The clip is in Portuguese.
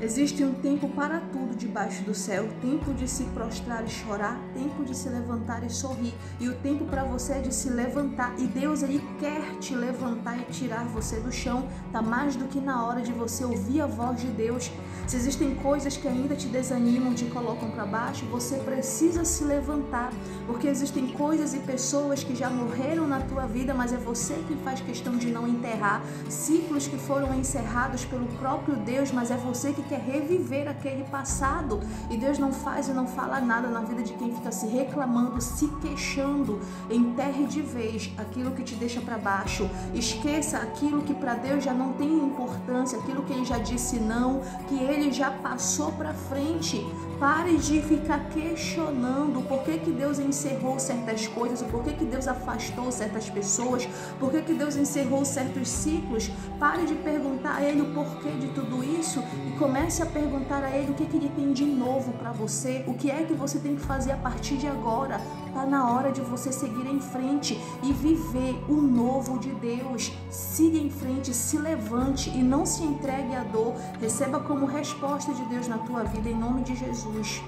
Existe um tempo para tudo debaixo do céu, tempo de se prostrar e chorar, tempo de se levantar e sorrir, e o tempo para você é de se levantar, e Deus ele quer te levantar e tirar você do chão. Tá mais do que na hora de você ouvir a voz de Deus. Se existem coisas que ainda te desanimam, te colocam para baixo, você precisa se levantar, porque existem coisas e pessoas que já morreram na tua vida, mas é você que faz questão de não enterrar, ciclos que foram encerrados pelo próprio Deus, mas é você que quer reviver aquele passado. E Deus não faz e não fala nada na vida de quem fica se reclamando, se queixando. Enterre de vez aquilo que te deixa para baixo. Esqueça aquilo que para Deus já não tem importância, aquilo que ele já disse não, que ele já passou para frente. Pare de ficar questionando por que, que Deus encerrou certas coisas, por que, que Deus afastou certas pessoas, por que, que Deus encerrou certos ciclos. Pare de perguntar a Ele o porquê de tudo isso e comece a perguntar a Ele o que, que Ele tem de novo para você, o que é que você tem que fazer a partir de agora. Está na hora de você seguir em frente e viver o novo de Deus. Siga em frente, se levante e não se entregue à dor. Receba como resposta de Deus na tua vida, em nome de Jesus.